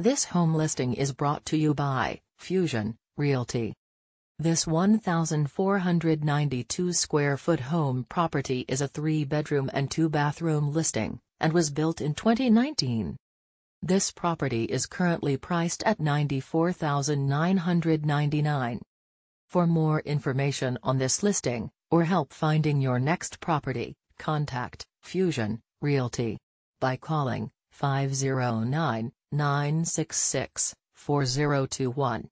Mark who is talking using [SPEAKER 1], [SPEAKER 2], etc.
[SPEAKER 1] This home listing is brought to you by Fusion Realty. This 1,492 square foot home property is a three bedroom and two bathroom listing, and was built in 2019. This property is currently priced at 94,999. For more information on this listing, or help finding your next property, contact Fusion Realty by calling 509 966 4021.